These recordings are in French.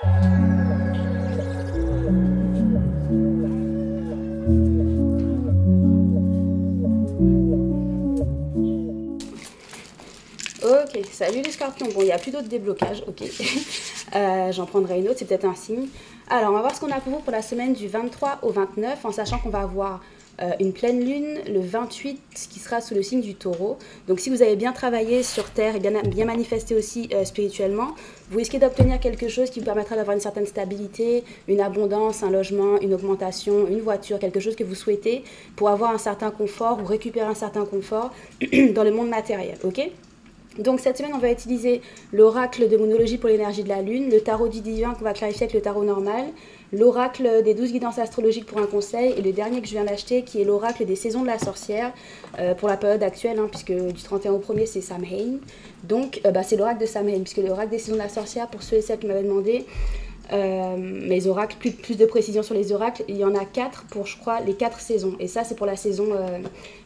Ok, salut les scorpions. Bon, il n'y a plus d'autres déblocages, ok. Euh, j'en prendrai une autre, c'est peut-être un signe. Alors, on va voir ce qu'on a pour vous pour la semaine du 23 au 29, en sachant qu'on va avoir euh, une pleine lune le 28 qui sera sous le signe du taureau. Donc si vous avez bien travaillé sur Terre et bien, manifesté aussi euh, spirituellement, vous risquez d'obtenir quelque chose qui vous permettra d'avoir une certaine stabilité, une abondance, un logement, une augmentation, une voiture, quelque chose que vous souhaitez pour avoir un certain confort ou récupérer un certain confort dans le monde matériel. ok? Donc cette semaine, on va utiliser l'oracle de monologie pour l'énergie de la Lune, le tarot du divin qu'on va clarifier avec le tarot normal, l'oracle des 12 guidances astrologiques pour un conseil, et le dernier que je viens d'acheter qui est l'oracle des saisons de la sorcière euh, pour la période actuelle, hein, puisque du 31 au 1er c'est Samhain. Donc euh, bah, c'est l'oracle de Samhain, puisque l'oracle des saisons de la sorcière, pour ceux et celles qui m'avaient demandé, euh, oracles, plus, plus, de précision sur les oracles, il y en a quatre pour, je crois, les quatre saisons. Et ça, c'est pour la saison euh,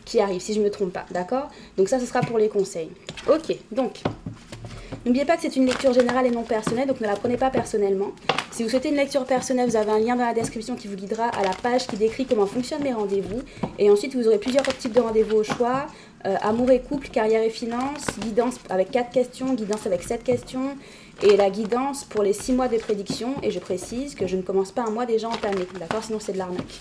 qui arrive, si je ne me trompe pas, d'accord? Donc ça, ce sera pour les conseils. Ok, donc, n'oubliez pas que c'est une lecture générale et non personnelle, donc ne la prenez pas personnellement. Si vous souhaitez une lecture personnelle, vous avez un lien dans la description qui vous guidera à la page qui décrit comment fonctionnent mes rendez-vous. Et ensuite, vous aurez plusieurs types de rendez-vous au choix. Euh, amour et couple, carrière et finances, guidance avec quatre questions, guidance avec sept questions, et la guidance pour les six mois de prédiction. Et je précise que je ne commence pas un mois déjà entamé, d'accord? Sinon c'est de l'arnaque.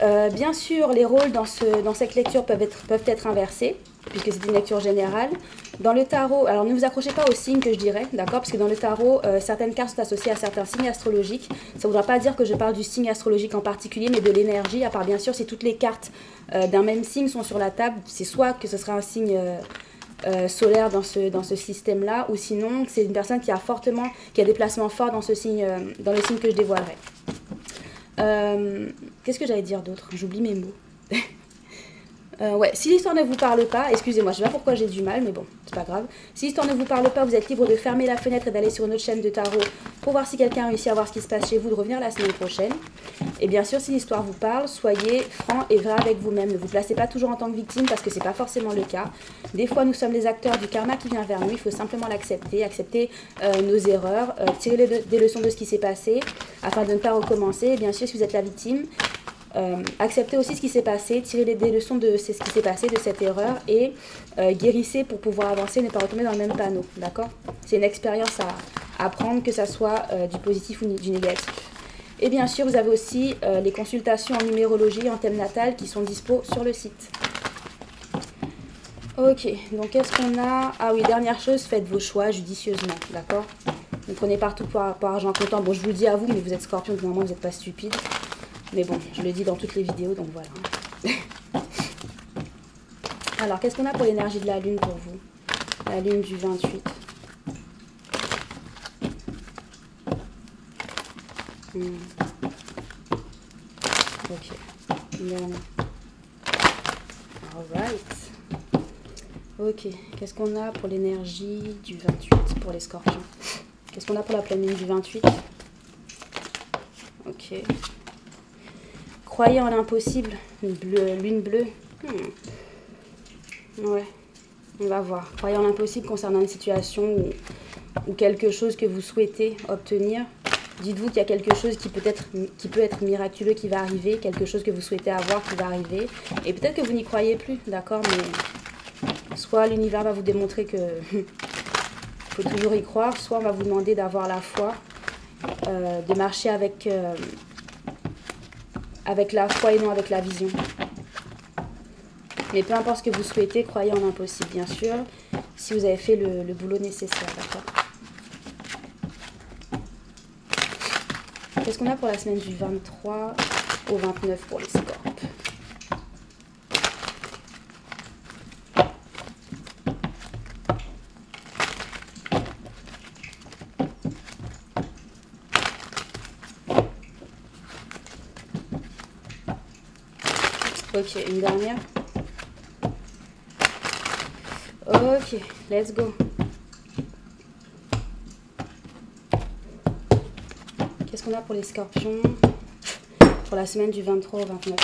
Euh, bien sûr, les rôles dans, ce, dans cette lecture peuvent être, inversés, puisque c'est une lecture générale. Dans le tarot, alors ne vous accrochez pas aux signes que je dirais, d'accord Parce que dans le tarot, euh, certaines cartes sont associées à certains signes astrologiques. Ça ne voudra pas dire que je parle du signe astrologique en particulier, mais de l'énergie, à part bien sûr si toutes les cartes euh, d'un même signe sont sur la table, c'est soit que ce sera un signe solaire dans ce, système-là, ou sinon c'est une personne qui a fortement, qui a des placements forts dans le signe que je dévoilerai. Euh, qu'est-ce que j'allais dire d'autre J'oublie mes mots. Euh, ouais, si l'histoire ne vous parle pas, excusez-moi, je sais pas pourquoi j'ai du mal, mais bon, pas grave. Si l'histoire ne vous parle pas, vous êtes libre de fermer la fenêtre et d'aller sur une autre chaîne de tarot pour voir si quelqu'un réussit à voir ce qui se passe chez vous, de revenir la semaine prochaine. Et bien sûr, si l'histoire vous parle, soyez franc et vrai avec vous-même. Ne vous placez pas toujours en tant que victime parce que c'est pas forcément le cas. Des fois, nous sommes les acteurs du karma qui vient vers nous. Il faut simplement l'accepter, accepter euh, nos erreurs, euh, tirer des leçons de ce qui s'est passé afin de ne pas recommencer. Et bien sûr, si vous êtes la victime, euh, accepter aussi ce qui s'est passé, tirer des, leçons de ce qui s'est passé, de cette erreur et euh, guérissez pour pouvoir avancer, ne pas retomber dans le même panneau. D'accord? C'est une expérience à, apprendre, que ça soit euh, du positif ou du négatif. Et bien sûr, vous avez aussi les consultations en numérologie, en thème natal qui sont dispo sur le site. Ok, donc qu'est-ce qu'on a? Ah oui, dernière chose, faites vos choix judicieusement, d'accord? Ne prenez partout par, argent comptant. Bon, je vous le dis à vous, mais vous êtes scorpion, vous n'êtes pas stupide. Mais bon, je le dis dans toutes les vidéos, donc voilà. Alors, qu'est-ce qu'on a pour l'énergie de la Lune pour vous? La Lune du 28. Hmm. Ok. Alright. Ok. Qu'est-ce qu'on a pour l'énergie du 28 pour les scorpions? Qu'est-ce qu'on a pour la pleine lune du 28 Ok. Croyez en l'impossible, lune bleue. Hmm. Ouais, on va voir. Croyez en l'impossible concernant une situation ou, quelque chose que vous souhaitez obtenir. Dites-vous qu'il y a quelque chose qui peut, être, qui peut être miraculeux qui va arriver, quelque chose que vous souhaitez avoir qui va arriver. Et peut-être que vous n'y croyez plus, d'accord Mais soit l'univers va vous démontrer que faut toujours y croire, soit on va vous demander d'avoir la foi, euh, de marcher avec, euh, avec la foi et non avec la vision. Mais peu importe ce que vous souhaitez, croyez en l'impossible, bien sûr, si vous avez fait le, boulot nécessaire, d'accord? Qu'est-ce qu'on a pour la semaine du 23 au 29 pour les Ok, une dernière. Ok, let's go. Qu'est-ce qu'on a pour les scorpions pour la semaine du 23 au 29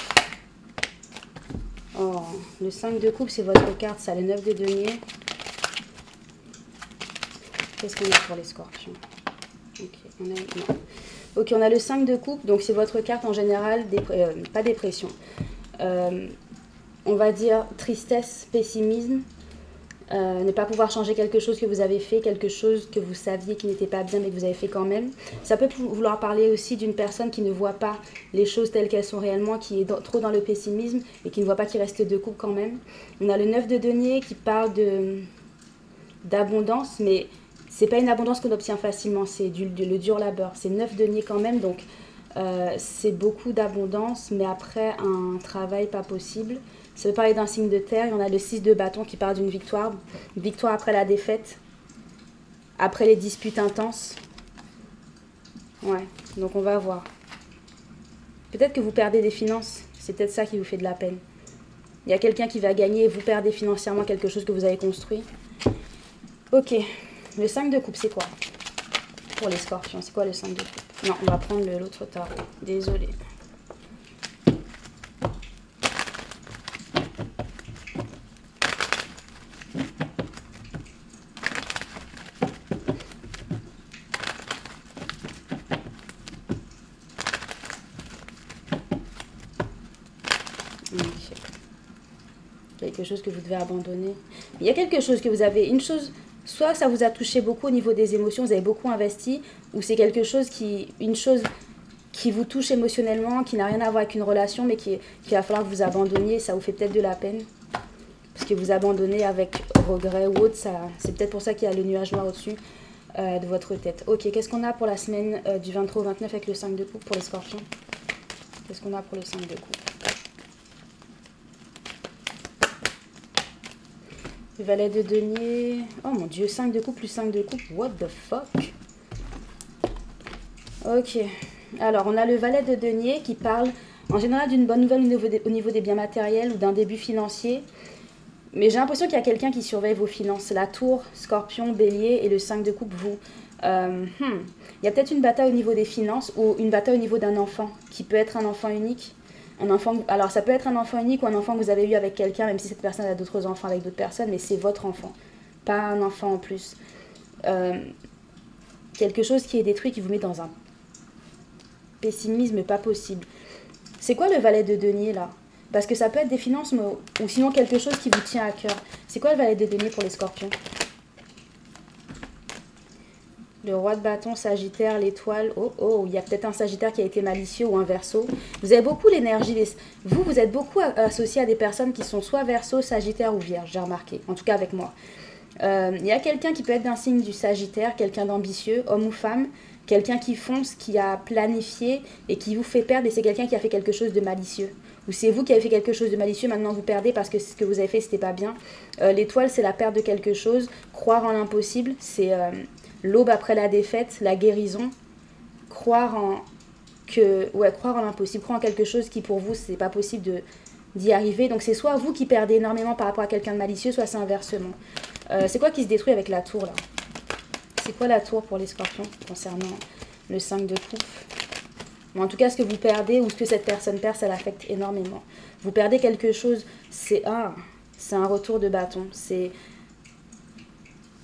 Oh, le 5 de coupe, c'est votre carte, ça, le 9 de denier. Qu'est-ce qu'on a pour les scorpions? Ok, on a, le 5 de coupe, donc c'est votre carte en général, euh, pas dépression. Euh, on va dire tristesse, pessimisme, euh, ne pas pouvoir changer quelque chose que vous avez fait, quelque chose que vous saviez qui n'était pas bien mais que vous avez fait quand même. Ça peut vouloir parler aussi d'une personne qui ne voit pas les choses telles qu'elles sont réellement, qui est trop dans le pessimisme et qui ne voit pas qu'il reste deux coupes quand même. On a le 9 de denier qui parle d'abondance, mais c'est pas une abondance qu'on obtient facilement, c'est du, le dur labeur. C'est 9 deniers quand même, donc euh, c'est beaucoup d'abondance, mais après un travail pas possible. Ça veut parler d'un signe de terre. Il y en a le 6 de bâton qui parle d'une victoire. Une victoire après la défaite. Après les disputes intenses. Ouais, donc on va voir. Peut-être que vous perdez des finances. C'est peut-être ça qui vous fait de la peine. Il y a quelqu'un qui va gagner et vous perdez financièrement quelque chose que vous avez construit. Ok, le 5 de coupe, c'est quoi? Pour les scorpions, c'est quoi le 5 de coupe? Non, on va prendre l'autre tarot. Désolée. quelque chose que vous devez abandonner. Il y a quelque chose que vous avez, une chose, soit ça vous a touché beaucoup au niveau des émotions, vous avez beaucoup investi, ou c'est quelque chose qui, une chose qui vous touche émotionnellement, qui n'a rien à voir avec une relation, mais qui, va falloir que vous abandonniez, ça vous fait peut-être de la peine? Parce que vous abandonnez avec regret ou autre, c'est peut-être pour ça qu'il y a le nuage noir au-dessus euh, de votre tête. Ok, qu'est-ce qu'on a pour la semaine euh, du 23 au 29 avec le 5 de coupe pour les scorpions Qu'est-ce qu'on a pour le 5 de coupe? Valet de denier. Oh mon dieu, 5 de coupe plus 5 de coupe. What the fuck? Ok. Alors, on a le valet de denier qui parle en général d'une bonne nouvelle au niveau, des, biens matériels ou d'un début financier. Mais j'ai l'impression qu'il y a quelqu'un qui surveille vos finances. La tour, scorpion, bélier et le 5 de coupe, vous. Euh, hmm. Il y a peut-être une bataille au niveau des finances ou une bataille au niveau d'un enfant qui peut être un enfant unique alors ça peut être un enfant unique ou un enfant que vous avez eu avec quelqu'un, même si cette personne a d'autres enfants avec d'autres personnes, mais c'est votre enfant, pas un enfant en plus. Euh, quelque chose qui est détruit, qui vous met dans un pessimisme pas possible. C'est quoi le valet de denier là? Parce que ça peut être des finances, ou sinon quelque chose qui vous tient à cœur. C'est quoi le valet de denier pour les scorpions? Le roi de bâton, Sagittaire, l'étoile. Oh, oh, il y a peut-être un Sagittaire qui a été malicieux ou un verso. Vous avez beaucoup l'énergie. Des... Vous, vous êtes beaucoup associé à des personnes qui sont soit verso, Sagittaire ou Vierge, j'ai remarqué. En tout cas avec moi. Euh, il y a quelqu'un qui peut être d'un signe du Sagittaire, quelqu'un d'ambitieux, homme ou femme, quelqu'un qui fonce, qui a planifié et qui vous fait perdre, et c'est quelqu'un qui a fait quelque chose de malicieux. Ou c'est vous qui avez fait quelque chose de malicieux, maintenant vous perdez parce que ce que vous avez fait, c'était pas bien. Euh, l'étoile, c'est la perte de quelque chose. Croire en l'impossible, c'est euh, l'aube après la défaite, la guérison, croire en que ouais, croire en l'impossible, croire en quelque chose qui pour vous c'est pas possible de d'y arriver. Donc c'est soit vous qui perdez énormément par rapport à quelqu'un de malicieux, soit c'est inversement. Euh, c'est quoi qui se détruit avec la tour là? C'est quoi la tour pour les scorpions concernant le 5 de coupe? En tout cas, ce que vous perdez ou ce que cette personne perd, ça l'affecte énormément. Vous perdez quelque chose, c'est un, c'est un retour de bâton. C'est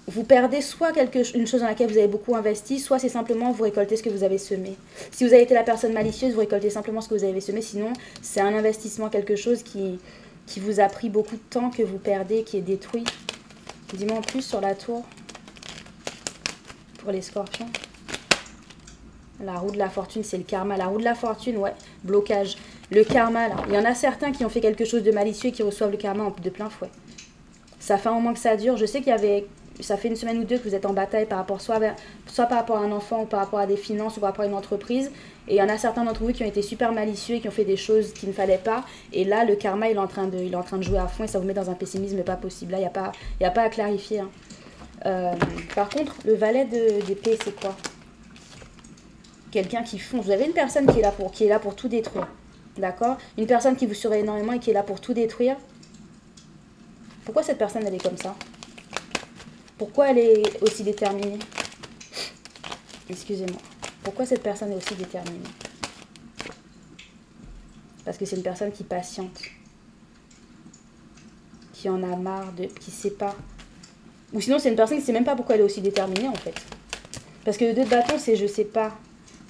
vous perdez soit quelque, une chose dans laquelle vous avez beaucoup investi, soit c'est simplement vous récoltez ce que vous avez semé. Si vous avez été la personne malicieuse, vous récoltez simplement ce que vous avez semé, sinon c'est un investissement, quelque chose qui, qui vous a pris beaucoup de temps, que vous perdez, qui est détruit. Dis-moi en plus sur la tour pour les scorpions. La roue de la fortune, c'est le karma. La roue de la fortune, ouais, blocage. Le karma, là. Il y en a certains qui ont fait quelque chose de malicieux et qui reçoivent le karma de plein fouet. Ça fait un moment que ça dure. Je sais qu'il y avait ça fait une semaine ou deux que vous êtes en bataille par rapport soit, soit par rapport à un enfant ou par rapport à des finances ou par rapport à une entreprise. Et il y en a certains d'entre vous qui ont été super malicieux et qui ont fait des choses qu'il ne fallait pas. Et là, le karma, il est en train de, il est en train de jouer à fond et ça vous met dans un pessimisme pas possible. Là, il n'y a, pas, a pas à clarifier. Hein. Euh, par contre, le valet d'épée, c'est quoi? Quelqu'un qui fonce. Vous avez une personne qui est là pour, qui est là pour tout détruire. D'accord? Une personne qui vous surveille énormément et qui est là pour tout détruire. Pourquoi cette personne, elle est comme ça? Pourquoi elle est aussi déterminée? Excusez-moi. Pourquoi cette personne est aussi déterminée? Parce que c'est une personne qui patiente, qui en a marre, de, qui sait pas. Ou sinon, c'est une personne qui ne sait même pas pourquoi elle est aussi déterminée, en fait. Parce que le 2 de bâton, c'est je sais pas.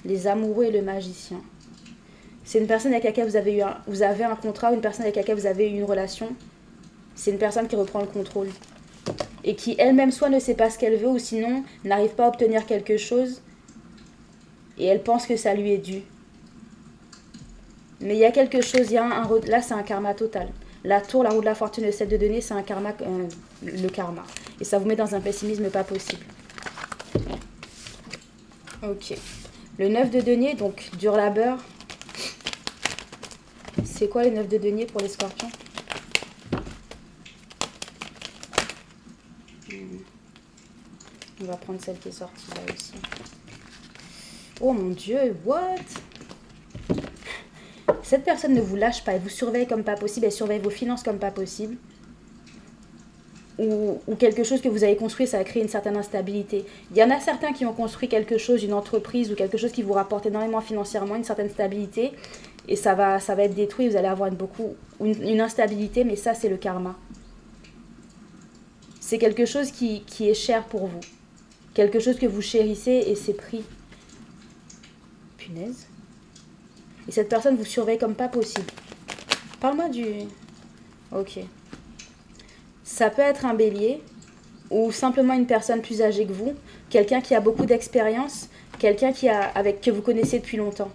Les amoureux et le magicien. C'est une personne avec laquelle vous avez, eu un, vous avez un contrat une personne avec laquelle vous avez eu une relation. C'est une personne qui reprend le contrôle. Et qui elle-même soit ne sait pas ce qu'elle veut ou sinon n'arrive pas à obtenir quelque chose. Et elle pense que ça lui est dû. Mais il y a quelque chose, il y a un, là c'est un karma total. La tour, la roue de la fortune, le 7 de données, c'est un karma, euh, le karma. Et ça vous met dans un pessimisme pas possible. Ok. Le 9 de denier, donc dur labeur. C'est quoi les 9 de denier pour les scorpions? On va prendre celle qui est sortie là aussi. Oh mon dieu, what? Cette personne ne vous lâche pas, elle vous surveille comme pas possible, elle surveille vos finances comme pas possible. Ou, quelque chose que vous avez construit, ça a créé une certaine instabilité. Il y en a certains qui ont construit quelque chose, une entreprise ou quelque chose qui vous rapporte énormément financièrement, une certaine stabilité, et ça va, ça va être détruit, vous allez avoir beaucoup, une, instabilité, mais ça c'est le karma. C'est quelque chose qui, est cher pour vous, quelque chose que vous chérissez et c'est pris. Punaise. Et cette personne vous surveille comme pas possible. Parle-moi du... Ok. Ça peut être un bélier ou simplement une personne plus âgée que vous, quelqu'un qui a beaucoup d'expérience, quelqu'un que vous connaissez depuis longtemps.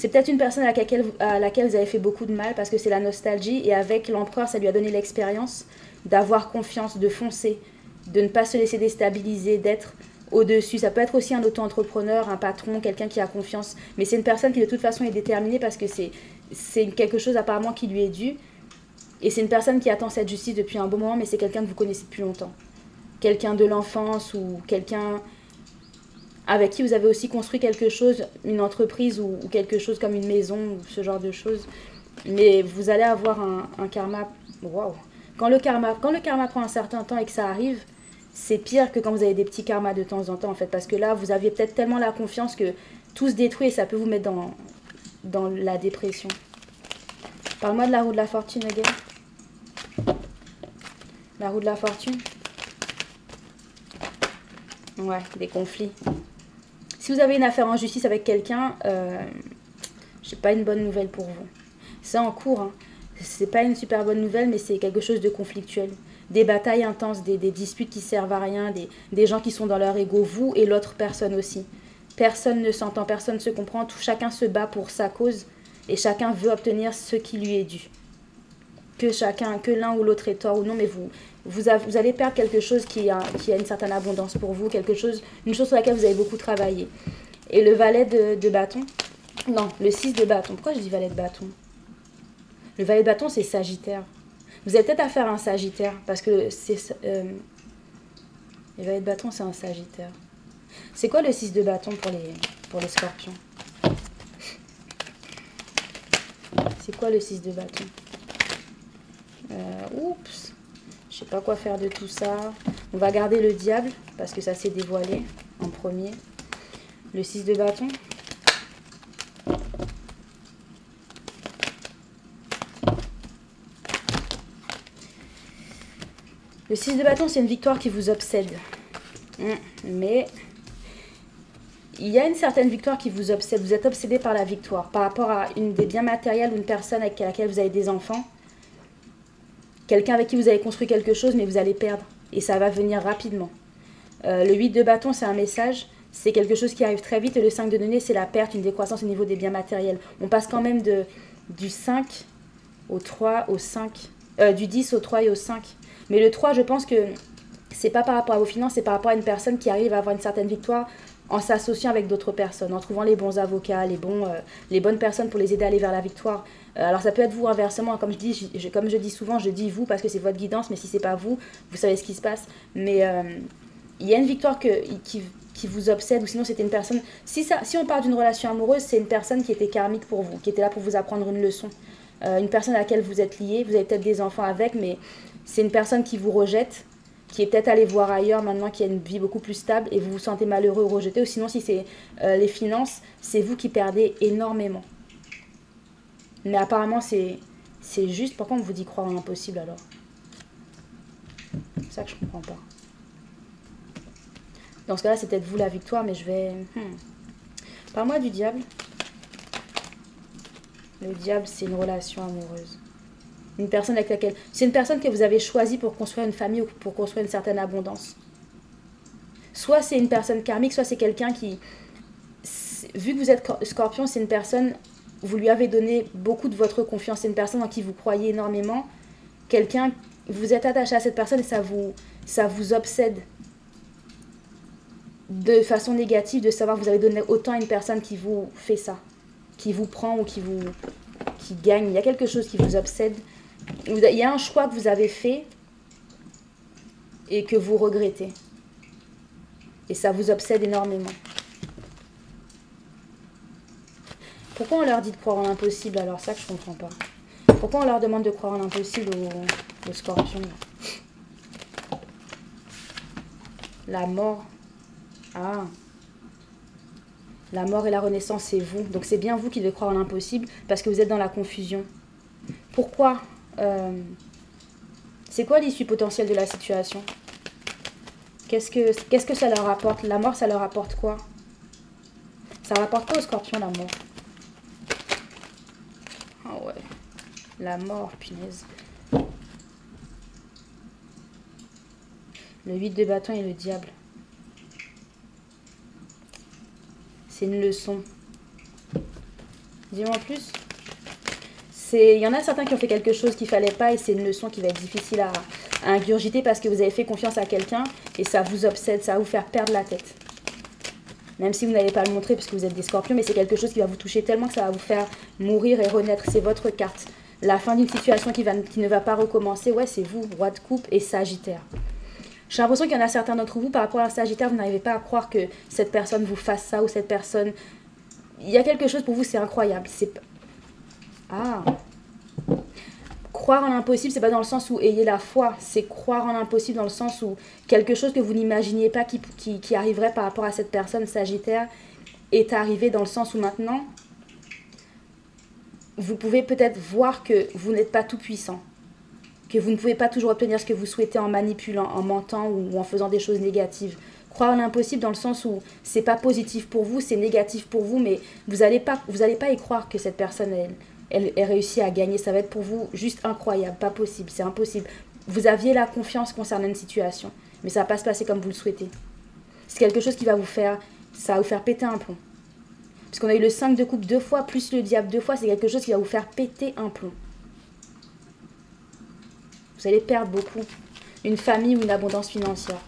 C'est peut-être une personne à laquelle, à laquelle vous avez fait beaucoup de mal parce que c'est la nostalgie et avec l'empereur, ça lui a donné l'expérience d'avoir confiance, de foncer, de ne pas se laisser déstabiliser, d'être au-dessus. Ça peut être aussi un auto-entrepreneur, un patron, quelqu'un qui a confiance. Mais c'est une personne qui de toute façon est déterminée parce que c'est quelque chose apparemment qui lui est dû. Et c'est une personne qui attend cette justice depuis un bon moment, mais c'est quelqu'un que vous connaissez depuis longtemps. Quelqu'un de l'enfance ou quelqu'un avec qui vous avez aussi construit quelque chose, une entreprise ou, quelque chose comme une maison ce genre de choses. Mais vous allez avoir un, karma. Waouh! Quand le karma, quand le karma prend un certain temps et que ça arrive, c'est pire que quand vous avez des petits karmas de temps en temps en fait, parce que là vous aviez peut-être tellement la confiance que tout se détruit et ça peut vous mettre dans, dans la dépression. Parle-moi de la roue de la fortune, again. La roue de la fortune. Ouais, des conflits. Si vous avez une affaire en justice avec quelqu'un, euh, j'ai pas une bonne nouvelle pour vous. C'est en cours. Hein. C'est pas une super bonne nouvelle, mais c'est quelque chose de conflictuel. Des batailles intenses, des, disputes qui servent à rien, des, gens qui sont dans leur ego, vous et l'autre personne aussi. Personne ne s'entend, personne ne se comprend, tout, chacun se bat pour sa cause et chacun veut obtenir ce qui lui est dû. Que chacun, que l'un ou l'autre est tort ou non, mais vous, vous, allez perdre quelque chose qui a, une certaine abondance pour vous, quelque chose, une chose sur laquelle vous avez beaucoup travaillé. Et le valet de, bâton, non, le 6 de bâton. Pourquoi je dis valet de bâton? Le valet de bâton, c'est Sagittaire. Vous avez peut-être affaire à un Sagittaire, parce que c'est... Euh, le valet de bâton, c'est un Sagittaire. C'est quoi le 6 de bâton pour les, pour scorpions? C'est quoi le 6 de bâton? Euh, Oups sais pas quoi faire de tout ça. On va garder le diable parce que ça s'est dévoilé en premier. Le 6 de bâton. Le 6 de bâton, c'est une victoire qui vous obsède. Hum, mais il y a une certaine victoire qui vous obsède. Vous êtes obsédé par la victoire, par rapport à une des biens matériels ou une personne avec laquelle vous avez des enfants quelqu'un avec qui vous avez construit quelque chose, mais vous allez perdre. Et ça va venir rapidement. Euh, le 8 de bâton, c'est un message. C'est quelque chose qui arrive très vite. Et le 5 de données, c'est la perte, une décroissance au niveau des biens matériels. On passe quand même de, du 5 au 3 au 5. Euh, du 10 au 3 et au 5. Mais le 3, je pense que c'est pas par rapport à vos finances, c'est par rapport à une personne qui arrive à avoir une certaine victoire en s'associant avec d'autres personnes, en trouvant les bons avocats, les, bons, euh, les bonnes personnes pour les aider à aller vers la victoire. Euh, alors ça peut être vous inversement, comme je dis, comme je dis souvent, je dis vous parce que c'est votre guidance, mais si c'est pas vous, vous savez ce qui se passe. Mais euh, il y a une victoire qui, qui vous obsède, ou sinon c'était une personne. Si, ça, si on parle d'une relation amoureuse, c'est une personne qui était karmique pour vous, qui était là pour vous apprendre une leçon. une personne à laquelle vous êtes lié, vous avez peut-être des enfants avec, mais c'est une personne qui vous rejette, qui est peut-être allé voir ailleurs maintenant, qui a une vie beaucoup plus stable et vous vous sentez malheureux ou rejeté, ou sinon si c'est euh, les finances, c'est vous qui perdez énormément. Mais apparemment c'est juste, pourquoi on vous dit croire en l'impossible alors? C'est ça que je comprends pas. Dans ce cas-là, c'est peut-être vous la victoire, mais je vais... Hmm. Parle-moi du diable. Le diable, c'est une relation amoureuse. Une personne avec laquelle... C'est une personne que vous avez choisie pour construire une famille ou pour construire une certaine abondance. Soit c'est une personne karmique, soit c'est quelqu'un qui... Vu que vous êtes scorpion, c'est une personne... Vous lui avez donné beaucoup de votre confiance. C'est une personne en qui vous croyez énormément. Quelqu'un... Vous êtes attaché à cette personne et ça vous, ça vous obsède de façon négative de savoir que vous avez donné autant à une personne qui vous fait ça, qui vous prend ou qui vous qui gagne. Il y a quelque chose qui vous obsède. Il y a un choix que vous avez fait et que vous regrettez. Et ça vous obsède énormément. Pourquoi on leur dit de croire en l'impossible alors? Ça que je comprends pas. Pourquoi on leur demande de croire en l'impossible aux, scorpions La mort. Ah. La mort et la renaissance, c'est vous. Donc c'est bien vous qui devez croire en l'impossible parce que vous êtes dans la confusion. Pourquoi euh, C'est quoi l'issue potentielle de la situation? Qu'est-ce que, qu'est-ce que ça leur apporte? La mort, ça leur apporte quoi? Ça rapporte quoi au scorpion, la mort Ah ouais. La mort, punaise. Le 8 de bâton et le diable. C'est une leçon. Dis-moi en plus. Il y en a certains qui ont fait quelque chose qu'il fallait pas et c'est une leçon qui va être difficile à, ingurgiter parce que vous avez fait confiance à quelqu'un et ça vous obsède, ça va vous faire perdre la tête. Même si vous n'allez pas le montrer parce que vous êtes des scorpions, mais c'est quelque chose qui va vous toucher tellement que ça va vous faire mourir et renaître. C'est votre carte. La fin d'une situation qui, ne va pas recommencer, ouais, c'est vous, roi de coupe et sagittaire. J'ai l'impression qu'il y en a certains d'entre vous, par rapport à un Sagittaire, vous n'arrivez pas à croire que cette personne vous fasse ça ou cette personne. Il y a quelque chose pour vous, c'est incroyable. C'est. Ah Croire en l'impossible, c'est pas dans le sens où ayez la foi, c'est croire en l'impossible dans le sens où quelque chose que vous n'imaginiez pas qui, qui, qui arriverait par rapport à cette personne Sagittaire est arrivé dans le sens où maintenant, vous pouvez peut-être voir que vous n'êtes pas tout puissant que vous ne pouvez pas toujours obtenir ce que vous souhaitez en manipulant, en mentant ou en faisant des choses négatives. Croire l'impossible dans le sens où c'est pas positif pour vous, c'est négatif pour vous, mais vous n'allez pas, vous allez pas y croire que cette personne, elle, elle, réussi à gagner. Ça va être pour vous juste incroyable, pas possible, c'est impossible. Vous aviez la confiance concernant une situation, mais ça va pas se passer comme vous le souhaitez. C'est quelque chose qui va vous faire, ça va vous faire péter un plomb. Parce qu'on a eu le 5 de coupe deux fois, plus le diable deux fois, c'est quelque chose qui va vous faire péter un plomb. Vous allez perdre beaucoup. Une famille ou une abondance financière.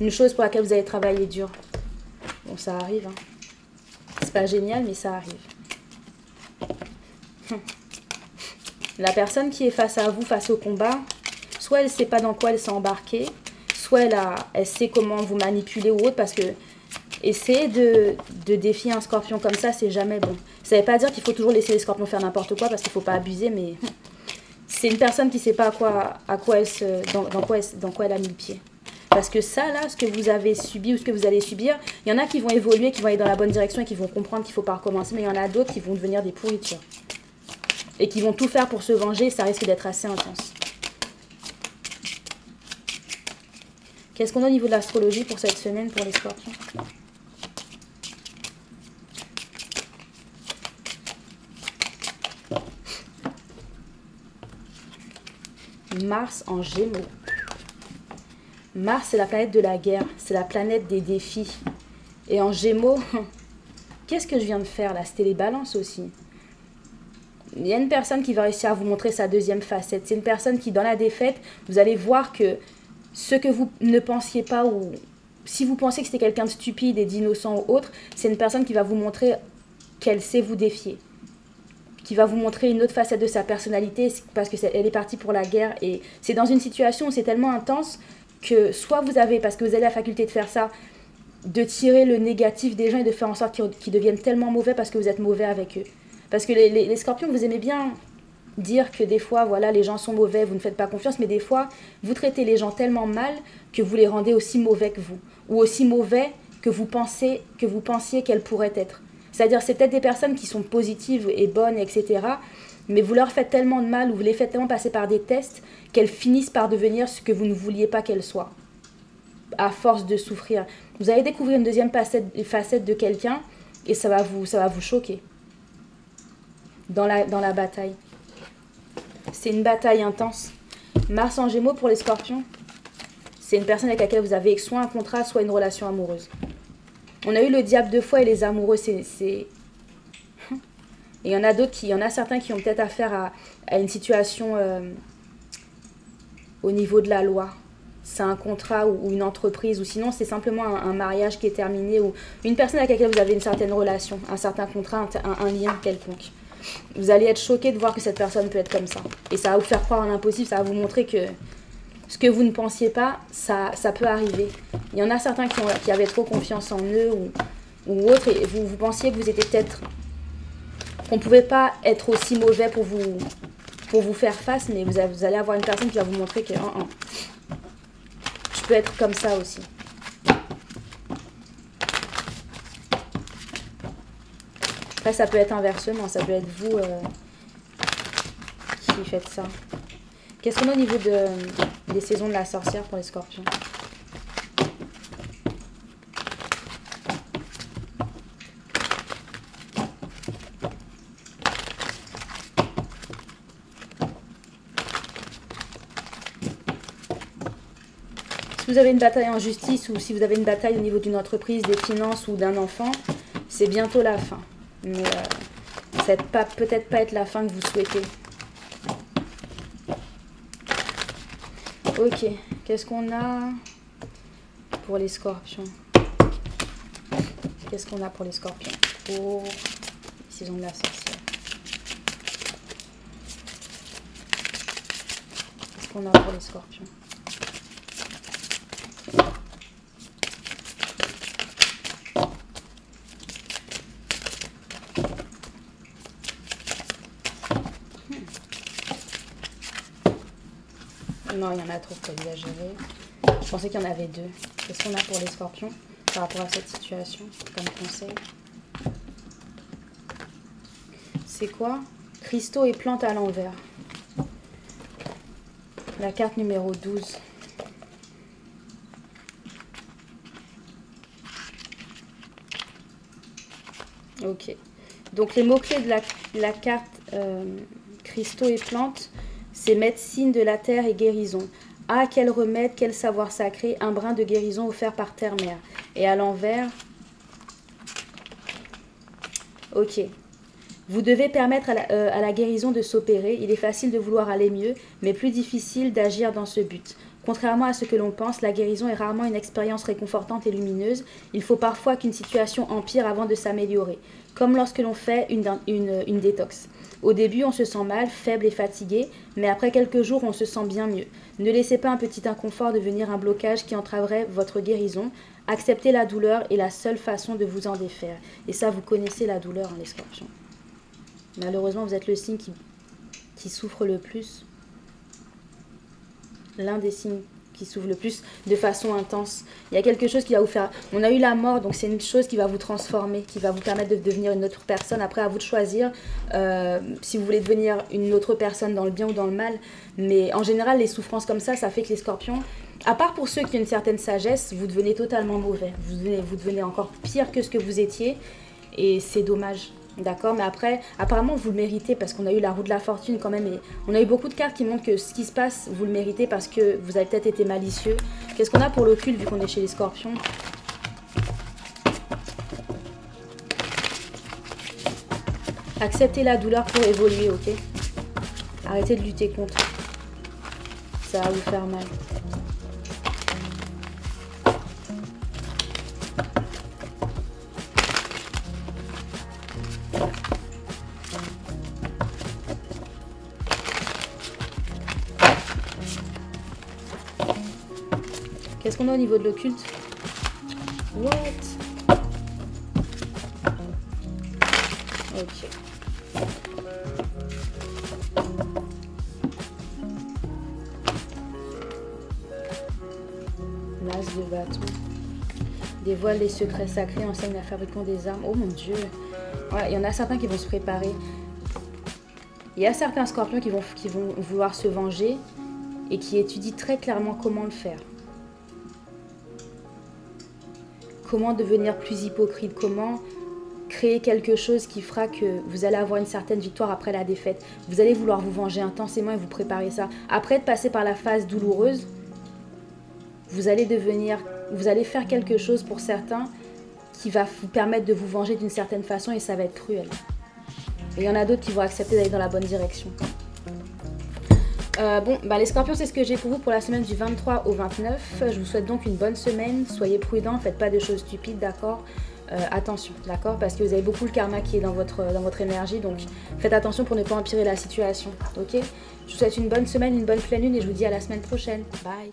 Une chose pour laquelle vous allez travailler dur. Bon, ça arrive. Hein. C'est pas génial, mais ça arrive. Hum. La personne qui est face à vous, face au combat, soit elle ne sait pas dans quoi elle s'est embarquée, soit elle, elle sait comment vous manipuler ou autre, parce que essayer de, de défier un scorpion comme ça, c'est jamais bon. Ça ne veut pas dire qu'il faut toujours laisser les scorpions faire n'importe quoi, parce qu'il ne faut pas abuser, mais c'est une personne qui ne sait pas à quoi, à quoi elle dans, quoi elle, dans quoi elle a mis le pied. Parce que ça, là, ce que vous avez subi ou ce que vous allez subir, il y en a qui vont évoluer, qui vont aller dans la bonne direction et qui vont comprendre qu'il ne faut pas recommencer, mais il y en a d'autres qui vont devenir des pourritures. Et qui vont tout faire pour se venger, ça risque d'être assez intense. Qu'est-ce qu'on a au niveau de l'astrologie pour cette semaine pour les scorpions Mars en Gémeaux. Mars, c'est la planète de la guerre, c'est la planète des défis. Et en Gémeaux, qu'est-ce que je viens de faire là? C'était les balances aussi. Il y a une personne qui va réussir à vous montrer sa deuxième facette. C'est une personne qui, dans la défaite, vous allez voir que ce que vous ne pensiez pas ou si vous pensez que c'était quelqu'un de stupide et d'innocent ou autre, c'est une personne qui va vous montrer qu'elle sait vous défier qui va vous montrer une autre facette de sa personnalité parce que est, est partie pour la guerre et c'est dans une situation où c'est tellement intense que soit vous avez, parce que vous avez la faculté de faire ça, de tirer le négatif des gens et de faire en sorte qu'ils deviennent tellement mauvais parce que vous êtes mauvais avec eux. Parce que les, scorpions, vous aimez bien dire que des fois, voilà, les gens sont mauvais, vous ne faites pas confiance, mais des fois, vous traitez les gens tellement mal que vous les rendez aussi mauvais que vous, ou aussi mauvais que vous pensez que vous pensiez qu'elles pourraient être. C'est-à-dire, c'est peut-être des personnes qui sont positives et bonnes, etc. Mais vous leur faites tellement de mal ou vous les faites tellement passer par des tests qu'elles finissent par devenir ce que vous ne vouliez pas qu'elles soient. à force de souffrir. Vous allez découvrir une deuxième facette, de quelqu'un et ça va vous, ça va vous choquer dans la, dans la bataille. C'est une bataille intense. Mars en gémeaux pour les scorpions, c'est une personne avec laquelle vous avez soit un contrat, soit une relation amoureuse. On a eu le diable deux fois et les amoureux, c'est. Il y en a d'autres qui. Il y en a certains qui ont peut-être affaire à, une situation euh, au niveau de la loi. C'est un contrat ou, une entreprise, ou sinon c'est simplement un, mariage qui est terminé, ou une personne avec laquelle vous avez une certaine relation, un certain contrat, un lien quelconque. Vous allez être choqué de voir que cette personne peut être comme ça. Et ça va vous faire croire en l'impossible, ça va vous montrer que ce que vous ne pensiez pas, ça, ça peut arriver. Il y en a certains qui, avaient trop confiance en eux ou, ou autre, et vous, vous pensiez que vous étiez peut-être. qu'on ne pouvait pas être aussi mauvais pour vous, pour vous faire face, mais vous allez avoir une personne qui va vous montrer que oh, oh, je peux être comme ça aussi. Après, ça peut être inversement, ça peut être vous euh, qui faites ça. Qu'est-ce qu'on a au niveau de, des saisons de la sorcière pour les scorpions? Si vous avez une bataille en justice ou si vous avez une bataille au niveau d'une entreprise, des finances ou d'un enfant, c'est bientôt la fin. Mais euh, ça va peut-être pas être la fin que vous souhaitez. Ok, qu'est-ce qu'on a pour les scorpions? Qu'est-ce qu'on a pour les scorpions? Pour les saisons de la sorcière. Qu'est-ce qu'on a pour les scorpions? Non, il y en a trop pour exagérer. Je pensais qu'il y en avait deux. Qu'est-ce qu'on a pour les scorpions par rapport à cette situation comme conseil C'est quoi? Cristaux et plantes à l'envers. La carte numéro 12. Ok. Donc les mots-clés de la, carte euh, cristaux et plantes, c'est médecine de la terre et guérison. Ah, quel remède, quel savoir sacré, un brin de guérison offert par terre-mère. Et à l'envers, ok. Vous devez permettre à la, euh, à la guérison de s'opérer. Il est facile de vouloir aller mieux, mais plus difficile d'agir dans ce but. Contrairement à ce que l'on pense, la guérison est rarement une expérience réconfortante et lumineuse. Il faut parfois qu'une situation empire avant de s'améliorer, comme lorsque l'on fait une détox. Au début, on se sent mal, faible et fatigué, mais après quelques jours, on se sent bien mieux. Ne laissez pas un petit inconfort devenir un blocage qui entraverait votre guérison. Acceptez la douleur est la seule façon de vous en défaire. Et ça, vous connaissez la douleur, hein, les scorpions. Malheureusement, vous êtes le signe qui, qui souffre le plus. L'un des signes qui s'ouvre le plus de façon intense. Il y a quelque chose qui va vous faire... On a eu la mort, donc c'est une chose qui va vous transformer, qui va vous permettre de devenir une autre personne. Après, à vous de choisir euh, si vous voulez devenir une autre personne dans le bien ou dans le mal. Mais en général, les souffrances comme ça, ça fait que les scorpions, à part pour ceux qui ont une certaine sagesse, vous devenez totalement mauvais. Vous devenez, vous devenez encore pire que ce que vous étiez. Et c'est dommage. D'accord Mais après, apparemment, vous le méritez parce qu'on a eu la roue de la fortune quand même. Et on a eu beaucoup de cartes qui montrent que ce qui se passe, vous le méritez parce que vous avez peut-être été malicieux. Qu'est-ce qu'on a pour l'occulte vu qu'on est chez les scorpions? Acceptez la douleur pour évoluer, ok? Arrêtez de lutter contre. Ça va vous faire mal. Qu'est-ce qu'on a au niveau de l'occulte What Ok. L'as de bâton. Dévoile les secrets sacrés, enseigne la fabrication des armes. Oh mon dieu. Il y en a certains qui vont se préparer. Il y a certains scorpions qui vont vouloir se venger et qui étudient très clairement comment le faire. comment devenir plus hypocrite, comment créer quelque chose qui fera que vous allez avoir une certaine victoire après la défaite. Vous allez vouloir vous venger intensément et vous préparer ça. Après de passer par la phase douloureuse, vous allez devenir, vous allez faire quelque chose pour certains qui va vous permettre de vous venger d'une certaine façon et ça va être cruel. Et il y en a d'autres qui vont accepter d'aller dans la bonne direction. Euh, bon, bah les scorpions, c'est ce que j'ai pour vous pour la semaine du 23 au 29. Je vous souhaite donc une bonne semaine. Soyez prudents, faites pas de choses stupides, d'accord euh, Attention, d'accord Parce que vous avez beaucoup le karma qui est dans votre, dans votre énergie. Donc faites attention pour ne pas empirer la situation, ok Je vous souhaite une bonne semaine, une bonne pleine lune et je vous dis à la semaine prochaine. Bye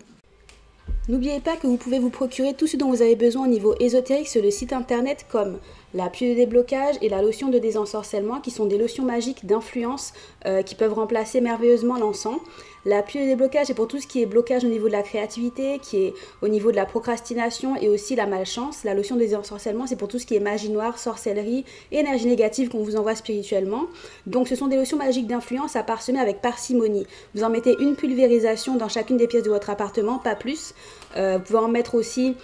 N'oubliez pas que vous pouvez vous procurer tout ce dont vous avez besoin au niveau ésotérique sur le site internet comme la pluie de déblocage et la lotion de désensorcellement qui sont des lotions magiques d'influence euh, qui peuvent remplacer merveilleusement l'encens. La pluie de déblocage est pour tout ce qui est blocage au niveau de la créativité, qui est au niveau de la procrastination et aussi la malchance. La lotion de désensorcellement, c'est pour tout ce qui est magie noire, sorcellerie, énergie négative qu'on vous envoie spirituellement. Donc ce sont des lotions magiques d'influence à parsemer avec parcimonie. Vous en mettez une pulvérisation dans chacune des pièces de votre appartement, pas plus. Euh, vous pouvez en mettre aussi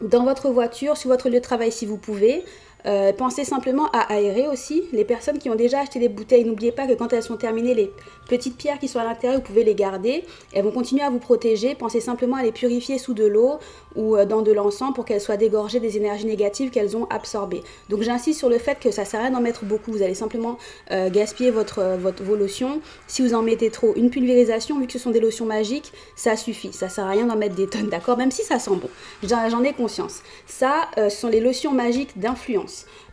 dans votre voiture, sur votre lieu de travail si vous pouvez. Euh, pensez simplement à aérer aussi. Les personnes qui ont déjà acheté des bouteilles, n'oubliez pas que quand elles sont terminées, les petites pierres qui sont à l'intérieur, vous pouvez les garder. Elles vont continuer à vous protéger. Pensez simplement à les purifier sous de l'eau ou euh, dans de l'encens pour qu'elles soient dégorgées des énergies négatives qu'elles ont absorbées. Donc j'insiste sur le fait que ça sert à rien d'en mettre beaucoup. Vous allez simplement euh, gaspiller votre, votre, vos lotions. Si vous en mettez trop, une pulvérisation, vu que ce sont des lotions magiques, ça suffit. Ça sert à rien d'en mettre des tonnes, d'accord? Même si ça sent bon. J'en ai conscience. Ça, ce sont les lotions magiques d'influence.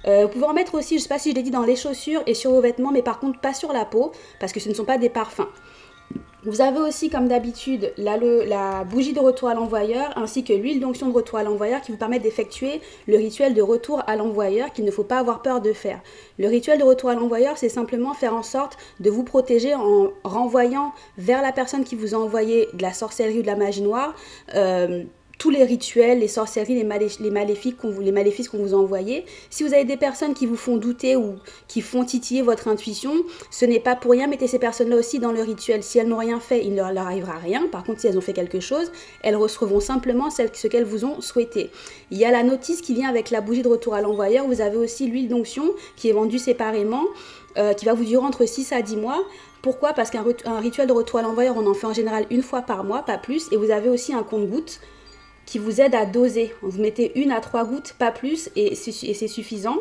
Euh, vous pouvez en mettre aussi, je sais pas si je l'ai dit, dans les chaussures et sur vos vêtements, mais par contre pas sur la peau, parce que ce ne sont pas des parfums. Vous avez aussi, comme d'habitude, la, la, bougie de retour à l'envoyeur ainsi que l'huile d'onction de retour à l'envoyeur qui vous permettent d'effectuer le rituel de retour à l'envoyeur qu'il ne faut pas avoir peur de faire. Le rituel de retour à l'envoyeur, c'est simplement faire en sorte de vous protéger en renvoyant vers la personne qui vous a envoyé de la sorcellerie ou de la magie noire. Euh, tous les rituels, les sorcelleries, les, maléfiques qu'on vous, les maléfices qu'on vous a envoyés. Si vous avez des personnes qui vous font douter ou qui font titiller votre intuition, ce n'est pas pour rien. Mettez ces personnes-là aussi dans le rituel. Si elles n'ont rien fait, il ne leur, arrivera rien. Par contre, si elles ont fait quelque chose, elles recevront simplement ce qu'elles vous ont souhaité. Il y a la notice qui vient avec la bougie de retour à l'envoyeur. Vous avez aussi l'huile d'onction qui est vendue séparément, euh, qui va vous durer entre 6 à 10 mois. Pourquoi? Parce qu'un rituel de retour à l'envoyeur, on en fait en général une fois par mois, pas plus. Et vous avez aussi un compte-goutte qui vous aide à doser. Vous mettez une à trois gouttes, pas plus, et c'est suffisant.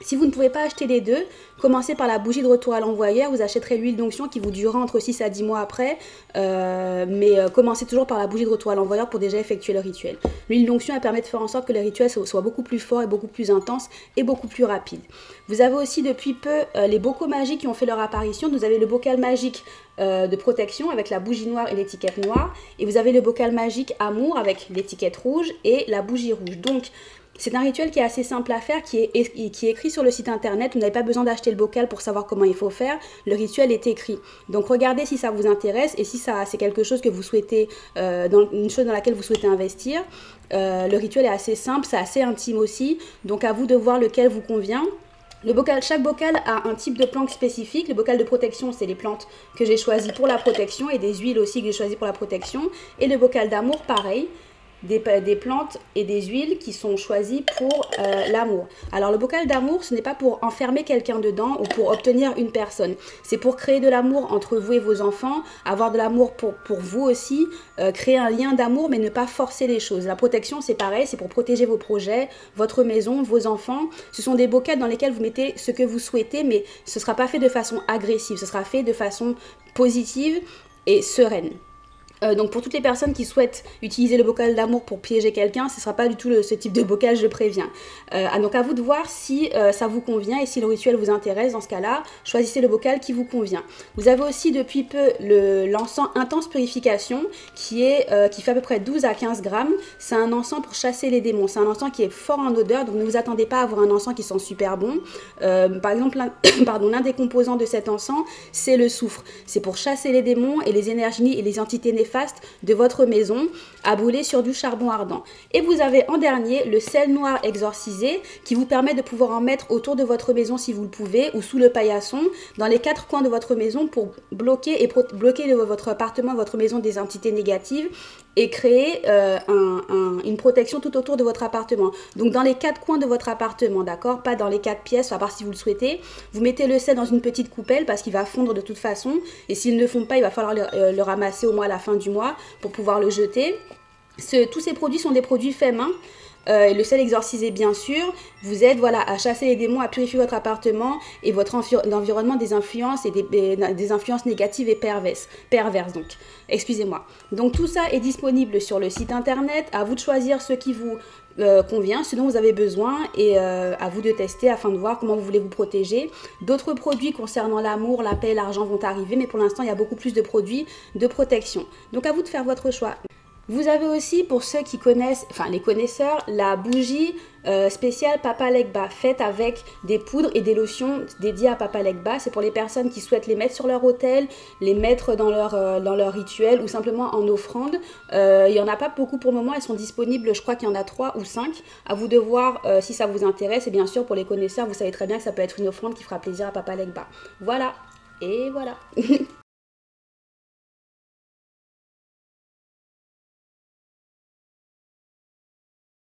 Si vous ne pouvez pas acheter les deux, commencez par la bougie de retour à l'envoyeur. Vous achèterez l'huile d'onction qui vous durera entre 6 à 10 mois après. Euh, mais euh, commencez toujours par la bougie de retour à l'envoyeur pour déjà effectuer le rituel. L'huile d'onction, elle permet de faire en sorte que le rituel soit beaucoup plus fort et beaucoup plus intense et beaucoup plus rapide. Vous avez aussi depuis peu euh, les bocaux magiques qui ont fait leur apparition. Vous avez le bocal magique de protection avec la bougie noire et l'étiquette noire. Et vous avez le bocal magique amour avec l'étiquette rouge et la bougie rouge. Donc, c'est un rituel qui est assez simple à faire, qui est, qui est écrit sur le site internet. Vous n'avez pas besoin d'acheter le bocal pour savoir comment il faut faire. Le rituel est écrit. Donc regardez si ça vous intéresse et si ça c'est quelque chose que vous souhaitez, euh, dans, une chose dans laquelle vous souhaitez investir. Euh, le rituel est assez simple, c'est assez intime aussi. Donc à vous de voir lequel vous convient. Chaque bocal a un type de plante spécifique. Le bocal de protection, c'est les plantes que j'ai choisies pour la protection et des huiles aussi que j'ai choisies pour la protection. Et le bocal d'amour, pareil des, plantes et des huiles qui sont choisies pour euh, l'amour. Alors le bocal d'amour, ce n'est pas pour enfermer quelqu'un dedans ou pour obtenir une personne. C'est pour créer de l'amour entre vous et vos enfants, avoir de l'amour pour, pour vous aussi, euh, créer un lien d'amour mais ne pas forcer les choses. La protection, c'est pareil, c'est pour protéger vos projets, votre maison, vos enfants. Ce sont des bocals dans lesquels vous mettez ce que vous souhaitez, mais ce ne sera pas fait de façon agressive, ce sera fait de façon positive et sereine. Euh, donc pour toutes les personnes qui souhaitent utiliser le bocal d'amour pour piéger quelqu'un, ce ne sera pas du tout ce type de bocal, je préviens. Euh, ah, donc à vous de voir si euh, ça vous convient et si le rituel vous intéresse. Dans ce cas-là, choisissez le bocal qui vous convient. Vous avez aussi depuis peu l'encens intense purification qui, est, qui fait à peu près 12 à 15 grammes. C'est un encens pour chasser les démons. C'est un encens qui est fort en odeur, donc ne vous attendez pas à avoir un encens qui sent super bon. par exemple, l'un des composants de cet encens, c'est le soufre. C'est pour chasser les démons et les énergies et les entités néfastes de votre maison à brûler sur du charbon ardent. Et vous avez en dernier le sel noir exorcisé qui vous permet de pouvoir en mettre autour de votre maison si vous le pouvez ou sous le paillasson dans les quatre coins de votre maison pour bloquer et bloquer votre appartement, votre maison des entités négatives et créer euh, une protection tout autour de votre appartement. Donc dans les quatre coins de votre appartement, d'accord? Pas dans les quatre pièces, à part si vous le souhaitez. Vous mettez le sel dans une petite coupelle parce qu'il va fondre de toute façon. Et s'il ne fond pas, il va falloir le, euh, ramasser au moins à la fin du mois pour pouvoir le jeter. tous ces produits sont des produits faits main. Euh, le sel exorcisé bien sûr vous aide voilà à chasser les démons, à purifier votre appartement et votre environnement des influences et des, influences négatives et perverses. perverses donc, excusez-moi. Donc tout ça est disponible sur le site internet. À vous de choisir ce qui vous euh, convient, ce dont vous avez besoin et euh, à vous de tester afin de voir comment vous voulez vous protéger. D'autres produits concernant l'amour, la paix, l'argent vont arriver, mais pour l'instant il y a beaucoup plus de produits de protection. Donc à vous de faire votre choix. Vous avez aussi, pour ceux qui connaissent, enfin les connaisseurs, la bougie euh, spéciale Papa Legba, faite avec des poudres et des lotions dédiées à Papa Legba. C'est pour les personnes qui souhaitent les mettre sur leur hôtel, les mettre dans leur, euh, dans leur rituel ou simplement en offrande. Euh, il n'y en a pas beaucoup pour le moment, elles sont disponibles, je crois qu'il y en a trois ou cinq. À vous de voir si ça vous intéresse. Et bien sûr, pour les connaisseurs, vous savez très bien que ça peut être une offrande qui fera plaisir à Papa Legba. Voilà, et voilà.